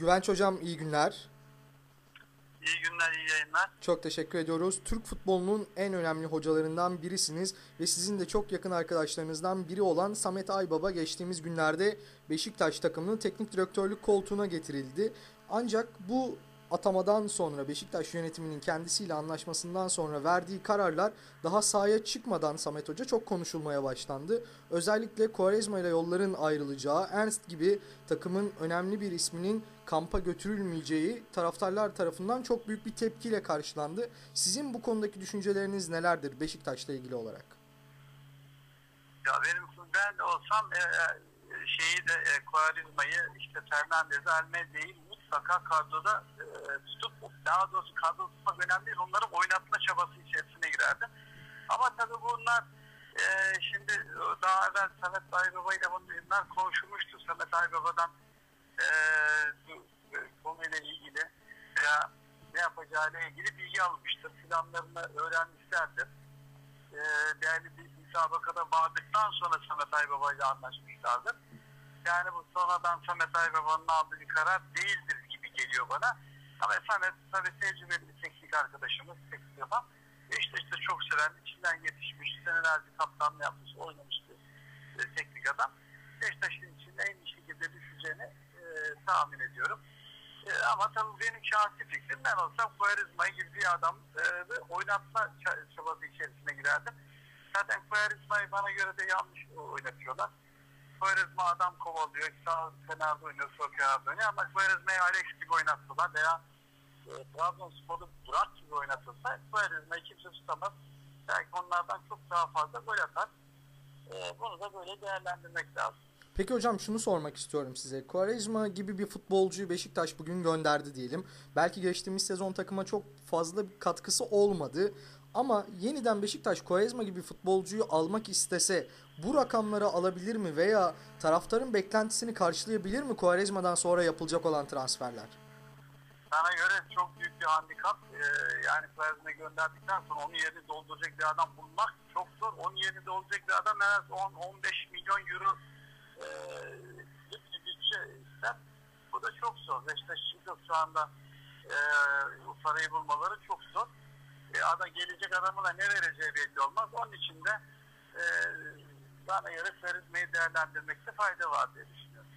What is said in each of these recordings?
Güvenç Hocam iyi günler. İyi günler, iyi yayınlar. Çok teşekkür ediyoruz. Türk futbolunun en önemli hocalarından birisiniz ve sizin de çok yakın arkadaşlarınızdan biri olan Samet Aybaba geçtiğimiz günlerde Beşiktaş takımının teknik direktörlük koltuğuna getirildi. Ancak bu atamadan sonra Beşiktaş yönetiminin kendisiyle anlaşmasından sonra verdiği kararlar daha sahaya çıkmadan Samet Hoca çok konuşulmaya başlandı. Özellikle Quaresma ile yolların ayrılacağı, Ernst gibi takımın önemli bir isminin kampa götürülmeyeceği taraftarlar tarafından çok büyük bir tepkiyle karşılandı. Sizin bu konudaki düşünceleriniz nelerdir Beşiktaş'la ilgili olarak? Ya benim ben olsam e, e, şeyi de e, Quaresma'yı işte Fernandez'i Almeda'yı mutlaka kadroda e, tutup daha doğrusu kadro tutmak önemli değil. Onları oynatma çabası içerisine girerdi. Ama tabii bunlar e, şimdi daha evvel Samet Aybaba ile bunlar konuşulmuştu. Samet Aybaba'dan e, e, konuyla ilgili veya ne yapacağıyla ilgili bilgi almıştır. Planlarını öğrenmişlerdir. E, değerli bir müsabakada bağladıktan sonra Samet Aybaba ile anlaşmışlardır. Yani bu sonradan Samet Aybaba'nın aldığı bir karar değildir geliyor bana. Ama Samet tabii tecrübeli bir teknik arkadaşımız, teknik yapan. İşte işte çok seven, içinden yetişmiş, senelerce kaptanlığı yapmış, oynamış bir e, teknik adam. Beşiktaş'ın içinde en iyi şekilde düşeceğini e, tahmin ediyorum. E, ama tabii benim şahsi fikrim ben olsam Quaresma gibi bir adam e, oynatma çabası içerisine girerdim. Zaten Quaresma'yı bana göre de yanlış oynatıyorlar. Quaresma adam kovalıyor. Sağ kenarda oynuyor, sol kenarda oynuyor. Ama Quaresma'yı Alex gibi oynatsalar veya e, Trabzonspor'u Burak gibi oynatılsa Quaresma'yı kimse tutamaz. Belki onlardan çok daha fazla gol atar. E, bunu da böyle değerlendirmek lazım. Peki hocam şunu sormak istiyorum size. Quaresma gibi bir futbolcuyu Beşiktaş bugün gönderdi diyelim. Belki geçtiğimiz sezon takıma çok fazla bir katkısı olmadı. Ama yeniden Beşiktaş Quaresma gibi futbolcuyu almak istese bu rakamları alabilir mi veya taraftarın beklentisini karşılayabilir mi Quaresma'dan sonra yapılacak olan transferler? Bana göre çok büyük bir handikap. Ee, yani Quaresma'yı gönderdikten sonra onun yerini dolduracak bir adam bulmak çok zor. Onun yerini dolduracak bir adam en az 10-15 milyon euro e, bir bütçe ister. Bu da çok zor. Beşiktaş şu anda e, bu parayı bulmaları çok zor ada gelecek adamına ne vereceği belli olmaz. Onun için de e, bana göre Ferizme'yi değerlendirmekte fayda var diye düşünüyorum.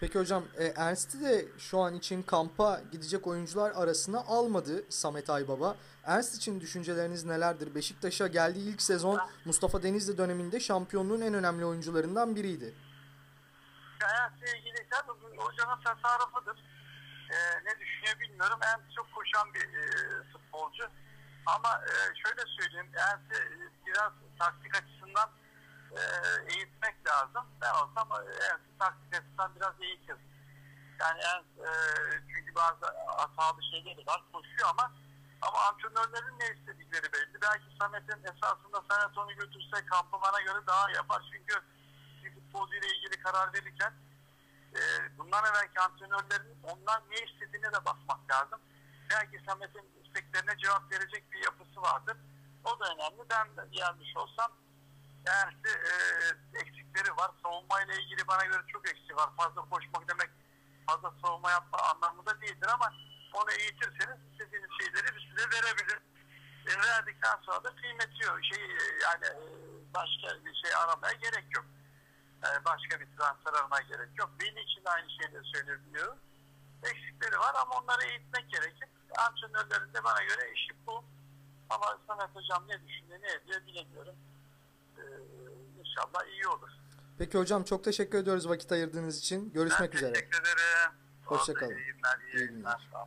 Peki hocam e, Ernst'i de şu an için kampa gidecek oyuncular arasına almadı Samet Aybaba. Ernst için düşünceleriniz nelerdir? Beşiktaş'a geldiği ilk sezon Mustafa Denizli döneminde şampiyonluğun en önemli oyuncularından biriydi. Ernst'le ilgili tabii hocanın tasarrufudur. E, ne düşünüyor bilmiyorum. Ernst çok koşan bir e, futbolcu. Ama e, şöyle söyleyeyim, Ens'i biraz taktik açısından e, eğitmek lazım. Ben olsam Ens'i taktik açısından biraz eğitir. Yani Ens e, çünkü bazı hatalı şeyleri var, koşuyor ama ama antrenörlerin ne istedikleri belli. Belki Samet'in esasında Samet onu götürse kampı bana göre daha yapar. Çünkü futbolcu ile ilgili karar verirken e, bundan evvelki antrenörlerin ondan ne istediğine de bakmak lazım. Belki Samet'in isteklerine cevap verecek bir yapısı vardır. O da önemli. Ben gelmiş olsam eğer e, eksikleri var. Savunmayla ilgili bana göre çok eksiği var. Fazla koşmak demek fazla savunma yapma anlamında değildir ama onu eğitirseniz istediğiniz şeyleri bir size verebilir. E, verdikten sonra da kıymeti yok. Şey, e, yani e, başka bir şey aramaya gerek yok. E, başka bir transfer aramaya gerek yok. Benim için aynı şeyleri söyleyebiliyorum. Eksikleri var ama onları eğitmek gerekir antrenörlerin de bana göre işi bu. Ama Samet Hocam ne düşünüyor, ne ediyor bilemiyorum. Ee, inşallah iyi olur. Peki hocam çok teşekkür ediyoruz vakit ayırdığınız için. Görüşmek ben üzere. Teşekkür ederim. Hoşçakalın. İyi günler. İyi, iyi günler. günler.